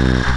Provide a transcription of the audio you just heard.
you